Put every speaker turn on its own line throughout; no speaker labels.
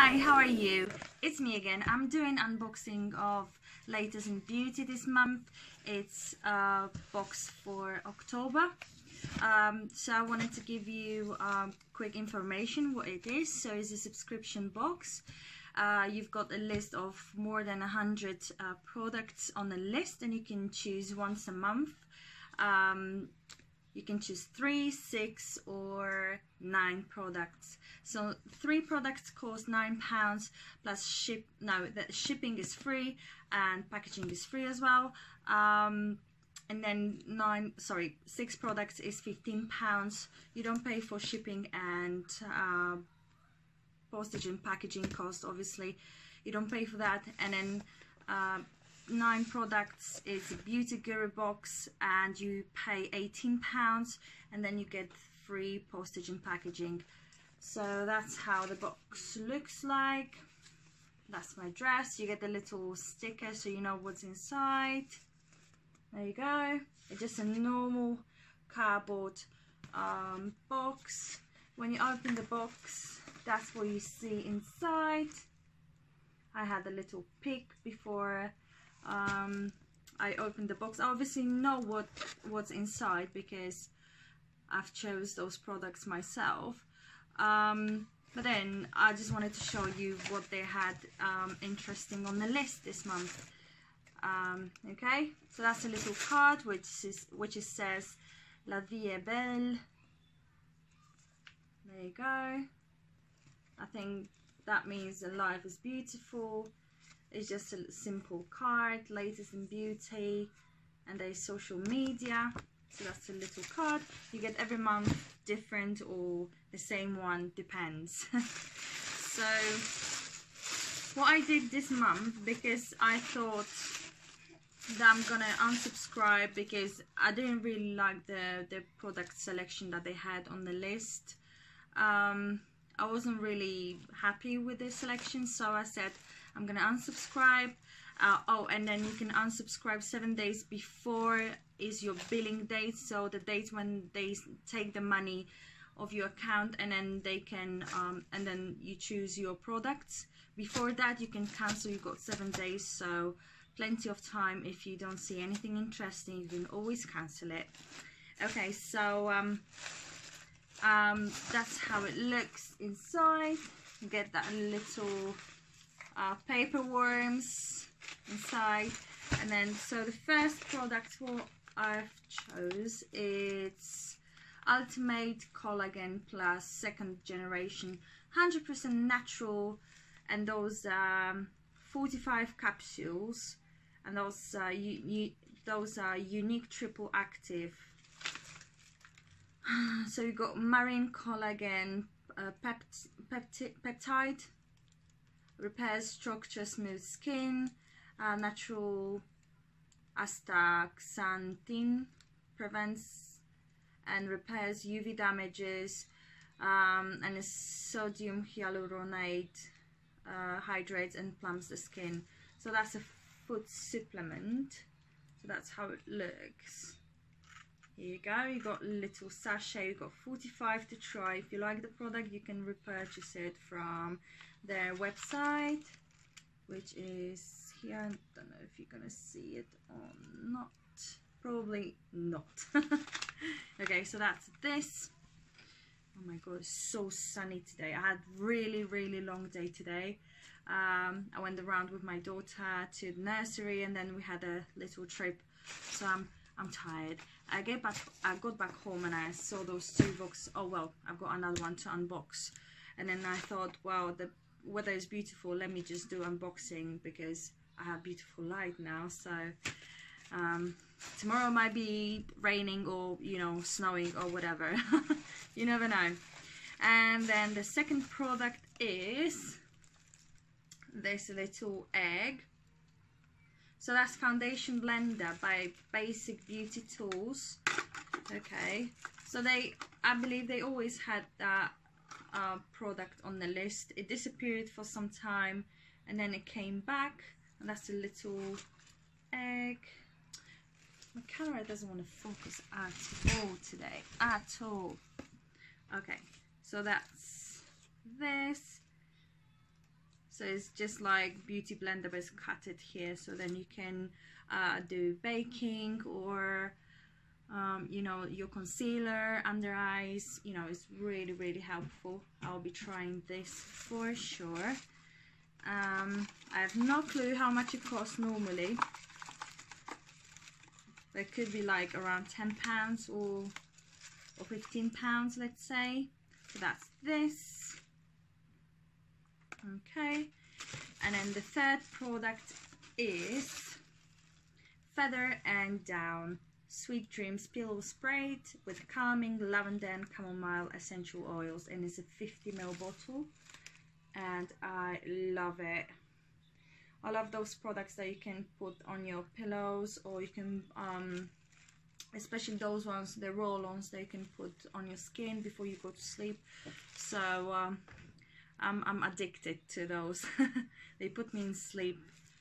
Hi, how are you? It's me again. I'm doing unboxing of latest in beauty this month. It's a box for October. Um, so I wanted to give you um, quick information what it is. So it's a subscription box. Uh, you've got a list of more than 100 uh, products on the list and you can choose once a month. Um, you can choose three, six, or nine products. So three products cost nine pounds plus ship. No, the shipping is free and packaging is free as well. Um, and then nine, sorry, six products is 15 pounds. You don't pay for shipping and uh, postage and packaging cost. Obviously, you don't pay for that. And then uh, nine products. It's a beauty guru box and you pay 18 pounds and then you get free postage and packaging. So that's how the box looks like. That's my dress. You get the little sticker so you know what's inside. There you go. It's just a normal cardboard um, box. When you open the box that's what you see inside. I had a little peek before um, I opened the box. I obviously know what what's inside because I've chose those products myself. Um, but then I just wanted to show you what they had um, interesting on the list this month. Um, okay, so that's a little card which is which is says La vie est belle. There you go. I think that means that life is beautiful it's just a simple card latest in beauty and there's social media. So that's a little card. You get every month different or the same one depends. So what I did this month because I thought that I'm gonna unsubscribe because I didn't really like the the product selection that they had on the list. Um, I wasn't really happy with the selection so I said I'm gonna unsubscribe. Uh, oh and then you can unsubscribe seven days before is your billing date. So the date when they take the money of your account and then they can um, and then you choose your products. Before that you can cancel. You've got seven days so plenty of time. If you don't see anything interesting you can always cancel it. Okay so um, um, that's how it looks inside. Get that little uh, paper worms inside. And then so the first product what I've chose it's Ultimate Collagen Plus second generation 100% natural. And those um, 45 capsules. And those uh, those are unique triple active. So you got marine collagen uh, pept peptide repairs structure smooth skin uh, natural astaxanthin prevents and repairs UV damages um, and sodium hyaluronate uh, hydrates and plumps the skin. So that's a food supplement. So that's how it looks. Here you go. You got little sachet. You got 45 to try. If you like the product you can repurchase it from their website which is here. I don't know if you're gonna see it or not. Probably not. Okay so that's this. Oh my god it's so sunny today. I had really really long day today. Um, I went around with my daughter to the nursery and then we had a little trip. So I'm I'm tired. I get back I got back home and I saw those two books. Oh well I've got another one to unbox. And then I thought wow the weather is beautiful let me just do unboxing because I have beautiful light now. So um, tomorrow might be raining or you know snowing or whatever. You never know. And then the second product is this little egg. So that's foundation blender by basic beauty tools. Okay. So they I believe they always had that uh, product on the list. It disappeared for some time and then it came back and that's a little egg. My camera doesn't want to focus at all today, at all. Okay, so that's this. so it's just like beauty blender but it's cut it here so then you can uh, do baking or um, you know your concealer under eyes you know it's really really helpful. I'll be trying this for sure. Um, I have no clue how much it costs normally. It could be like around 10 pounds or or 15 pounds let's say. So that's this. Okay. And then the third product is feather and down sweet dreams pillow sprayed with calming lavender and chamomile essential oils. And it's a 50 ml bottle. And I love it. I love those products that you can put on your pillows or you can um, especially those ones the roll-ons that you can put on your skin before you go to sleep. So um, I'm, I'm addicted to those. They put me in sleep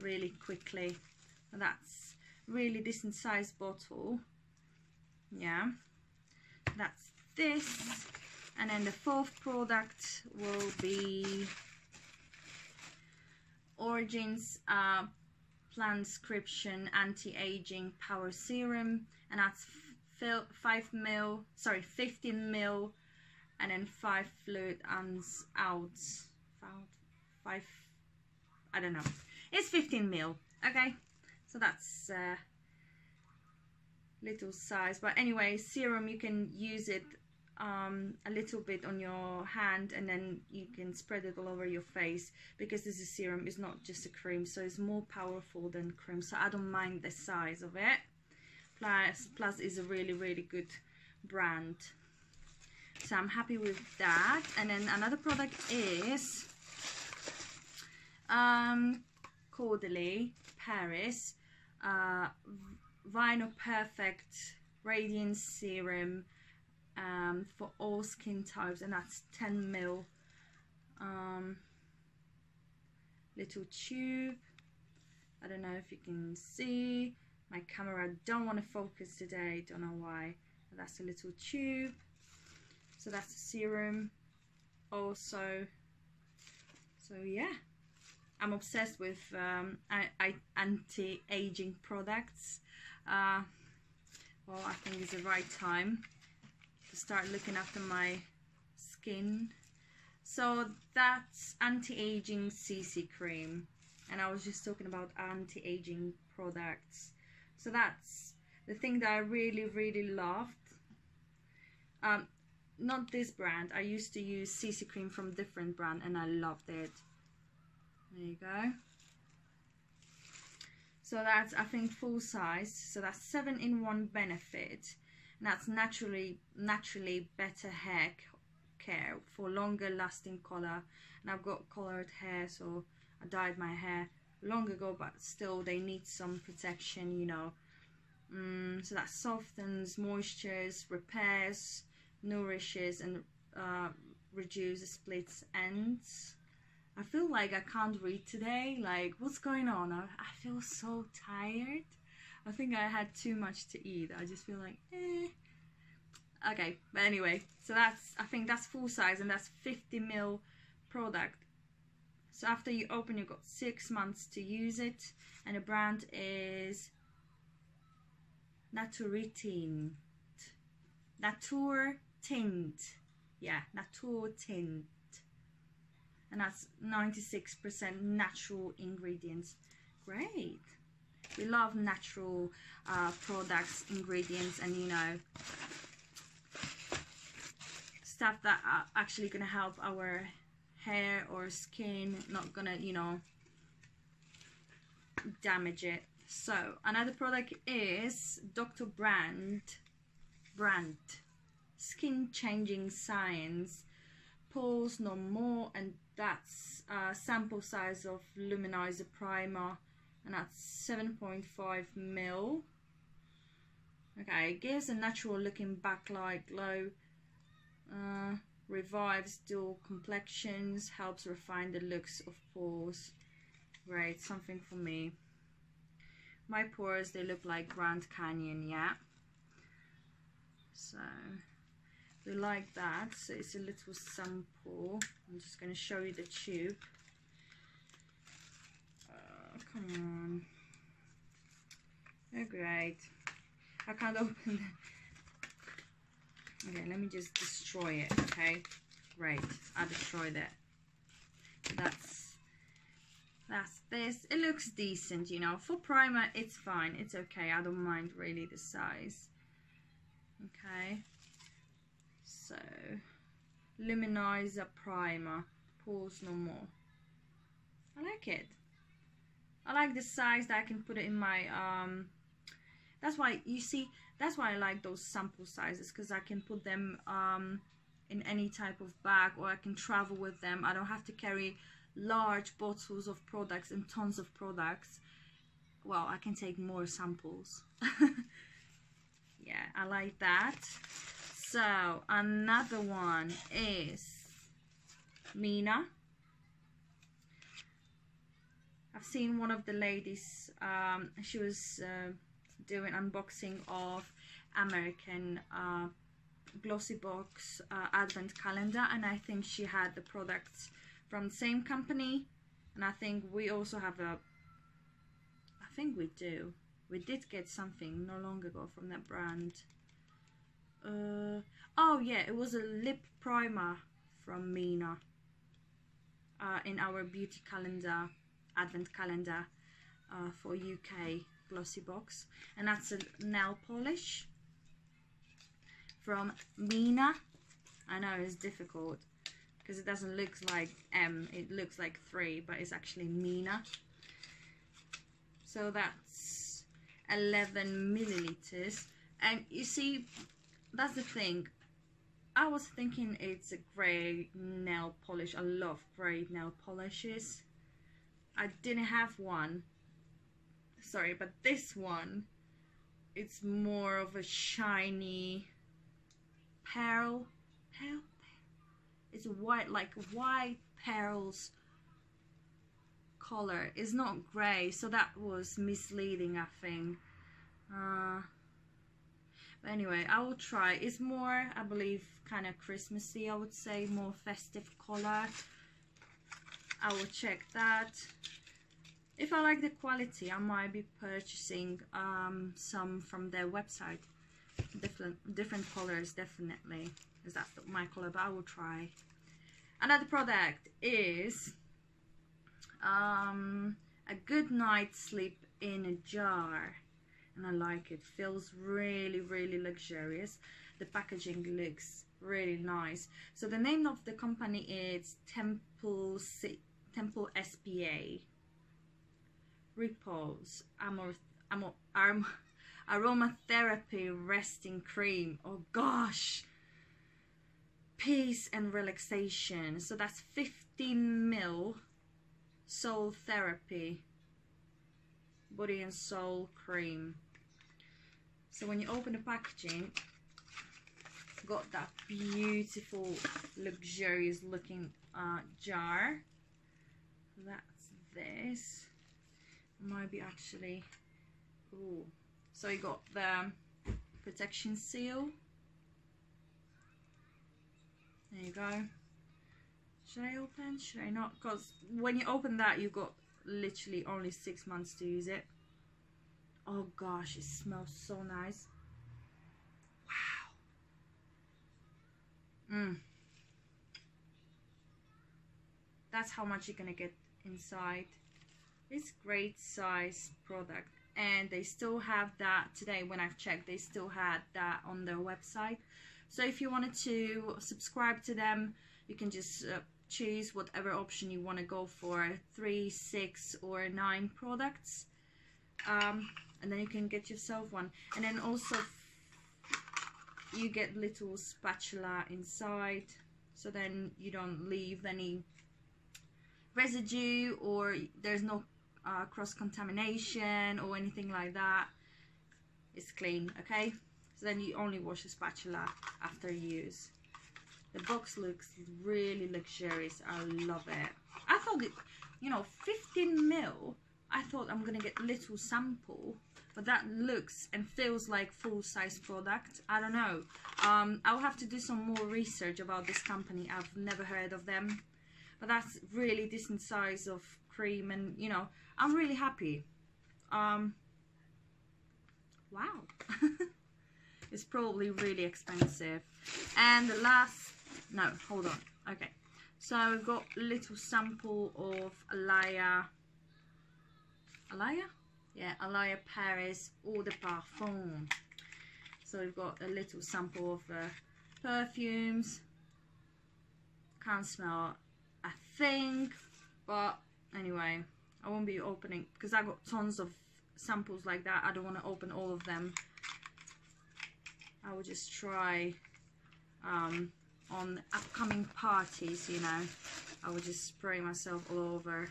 really quickly. That's really decent size bottle. Yeah. That's this. And then the fourth product will be Origins uh, Plantscription Anti-Aging Power Serum. And that's 5 mil, sorry 15 mil. And then 5 fluid ounce out, 5, I don't know, it's 15 mil, okay, so that's uh, little size. But anyway serum you can use it um, a little bit on your hand and then you can spread it all over your face because this is serum it's not just a cream so it's more powerful than cream. So I don't mind the size of it. Plus plus is a really really good brand. So I'm happy with that. And then another product is um, Caudalie Paris uh, Vinoperfect Radiance Serum um, for all skin types and that's 10 mil. Um, little tube. I don't know if you can see. My camera don't want to focus today don't know why. That's a little tube. So that's a serum. Also so yeah I'm obsessed with um, anti-aging products. Uh, well I think it's the right time to start looking after my skin. So that's anti-aging CC cream. And I was just talking about anti-aging products. So that's the thing that I really really loved. Um, not this brand. I used to use CC cream from different brand and I loved it there you go. So that's I think full size. So that's seven in one benefit. And that's naturally naturally better hair care for longer lasting color. And I've got colored hair so I dyed my hair long ago but still they need some protection you know. Mm, so that softens moistures repairs nourishes and uh, reduces splits ends I feel like I can't read today like what's going on I, I feel so tired I think I had too much to eat. I just feel like, eh. Okay, but anyway, so that's, I think that's full size and that's 50 mil product. So after you open, you've got six months to use it. And the brand is Naturitint. Natur Tint. Yeah, Natur Tint. And that's 96% natural ingredients. Great we love natural uh, products ingredients and you know stuff that are actually gonna help our hair or skin not gonna you know damage it so another product is Dr. Brandt Brandt skin changing science pores no more and that's a sample size of luminizer primer and that's 7.5 mil. Okay it gives a natural looking backlight glow uh, revives dual complexions helps refine the looks of pores great something for me. My pores they look like Grand Canyon yeah. So we like that so it's a little sample I'm just going to show you the tube oh, come on. They're great. I can't open them. Okay, let me just destroy it, okay? Great, I destroyed it. That's that's this. It looks decent, you know. For primer, it's fine. It's okay. I don't mind really the size. Okay. So, Luminizer Primer. Pores no more. I like it. I like the size that I can put it in my um that's why you see that's why I like those sample sizes because I can put them um in any type of bag or I can travel with them I don't have to carry large bottles of products and tons of products well I can take more samples yeah I like that so another one is Mina I've seen one of the ladies, um, she was uh, doing unboxing of American uh, Glossy Box uh, Advent Calendar and I think she had the products from the same company and I think we also have a, I think we do. We did get something not long ago from that brand. Uh, oh yeah, it was a lip primer from Mina uh, in our beauty calendar advent calendar uh, for UK glossy box. And that's a nail polish from Mina. I know it's difficult because it doesn't look like M it looks like 3 but it's actually Mina. So that's 11 milliliters. And you see that's the thing I was thinking it's a grey nail polish I love grey nail polishes I didn't have one. Sorry, but this one, it's more of a shiny pearl. Pearl? It's white, like white pearls color. It's not grey, so that was misleading, I think. Uh, but anyway, I will try. It's more, I believe, kind of Christmassy, I would say, more festive color. I will check that. If I like the quality I might be purchasing um, some from their website. Different different colors definitely. Because that's my color but I will try. Another product is um, a good night sleep in a jar and I like it feels really really luxurious the packaging looks really nice so the name of the company is Temple C Temple SPA Repose Amor, Amor, Arm, Aromatherapy Resting Cream. Oh gosh! Peace and relaxation. So that's 15 mil soul therapy body and soul cream. So when you open the packaging, got that beautiful, luxurious looking uh, jar. That's this. Might be actually Ooh. so you got the protection seal. There you go. Should I open? Should I not? Because when you open that you've got literally only six months to use it oh gosh it smells so nice. Wow. Mm. that's how much you're gonna get inside. It's great size product. And they still have that today when I've checked they still had that on their website. So if you wanted to subscribe to them you can just uh, choose whatever option you want to go for three six or nine products. Um, and then you can get yourself one. And then also you get little spatula inside so then you don't leave any residue or there's no uh, cross-contamination or anything like that. It's clean okay? So then you only wash the spatula after use. The box looks really luxurious. I love it. I thought it you know 15 mil I thought I'm gonna get little sample but that looks and feels like full-size product. I don't know. Um, I'll have to do some more research about this company. I've never heard of them. But that's really decent size of cream and you know I'm really happy. Um wow. It's probably really expensive. And the last no hold on. Okay. So I've got little sample of Alaïa Alaïa? Yeah Alaïa Paris Eau de Parfum. So we've got a little sample of uh, perfumes. Can't smell a thing but anyway I won't be opening because I got tons of samples like that. I don't want to open all of them. I will just try um, on upcoming parties you know. I will just spray myself all over.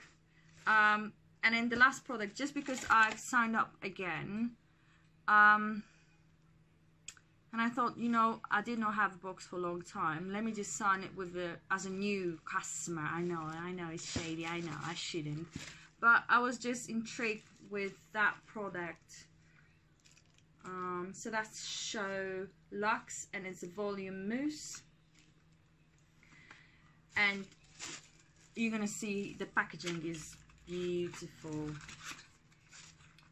Um, and then the last product just because I've signed up again um, and I thought you know I did not have a box for a long time. Let me just sign it with a as a new customer. I know I know it's shady. I know I shouldn't. But I was just intrigued with that product. Um, so that's Show Lux and it's a volume mousse. And you're gonna see the packaging is beautiful.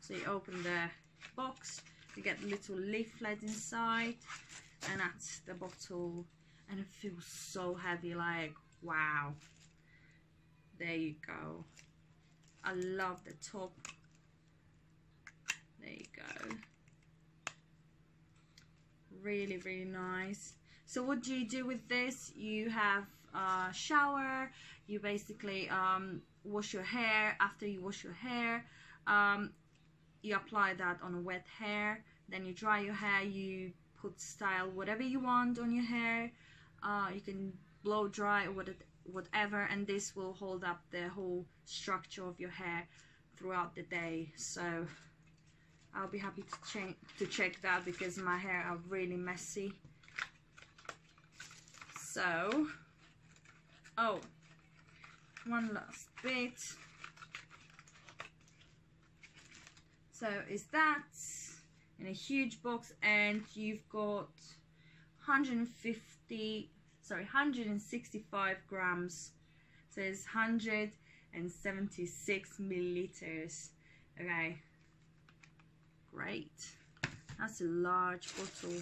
So you open the box you get a little leaflet inside and that's the bottle and it feels so heavy like wow. There you go. I love the top. There you go. Really really nice. So what do you do with this? You have a shower you basically um, wash your hair after you wash your hair um, you apply that on wet hair then you dry your hair you put style whatever you want on your hair uh, you can blow dry or whatever and this will hold up the whole structure of your hair throughout the day. So I'll be happy to to check that because my hair are really messy. So oh. One last bit. So is that in a huge box and you've got 150 sorry 165 grams. So it's 176 milliliters. Okay. Great. That's a large bottle.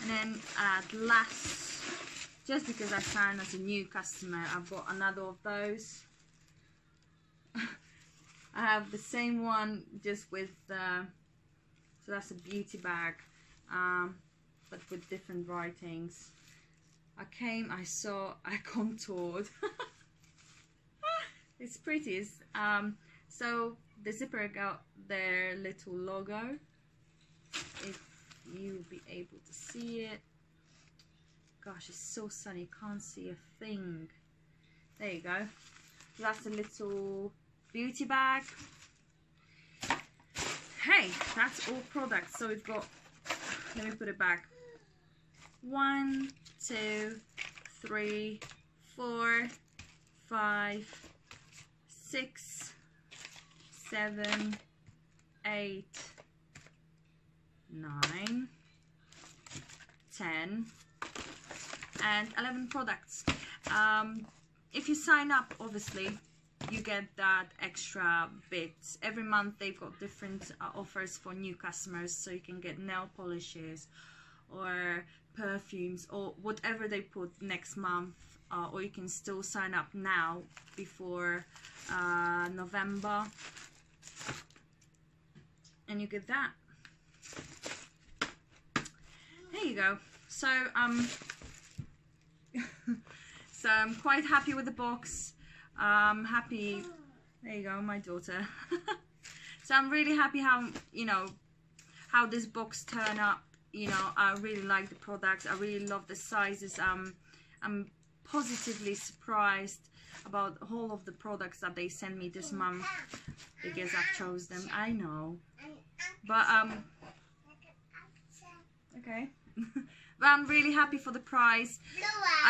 And then uh, at last just because I found as a new customer I've got another of those. I have the same one just with uh, so that's a beauty bag um, but with different writings. I came I saw I contoured. It's pretty it's, um, so the zipper got their little logo. If you'll be able to see it gosh it's so sunny can't see a thing. There you go. That's a little beauty bag. Hey that's all products. So we've got let me put it back. One two three four five six seven, eight, nine, ten, and 11 products. Um, if you sign up, obviously, you get that extra bits. Every month they've got different uh, offers for new customers, so you can get nail polishes or perfumes or whatever they put next month uh, or you can still sign up now before uh, November and you get that there you go so um so I'm quite happy with the box. I'm happy. There you go my daughter. So I'm really happy how you know how this box turned up. You know I really like the products. I really love the sizes. Um I'm positively surprised about all of the products that they sent me this month because I chose them. I know. But um okay but I'm really happy for the price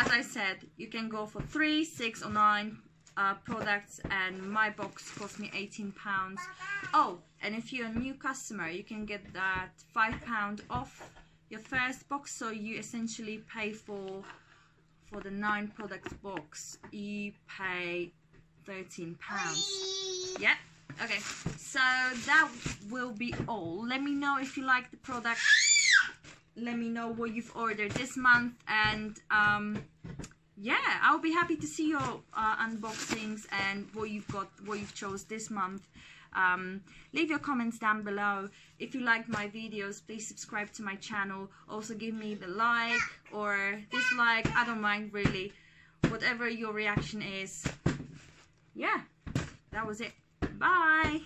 as I said you can go for three six or nine uh, products and my box cost me 18 pounds oh and if you're a new customer you can get that five pound off your first box so you essentially pay for for the nine products box you pay 13 pounds Yeah. Okay. So that will be all. Let me know if you like the product. Let me know what you've ordered this month, and um, yeah, I'll be happy to see your uh, unboxings and what you've got, what you've chose this month. Um, leave your comments down below. If you like my videos, please subscribe to my channel. Also give me the like or dislike. I don't mind really. Whatever your reaction is. Yeah, that was it. Bye.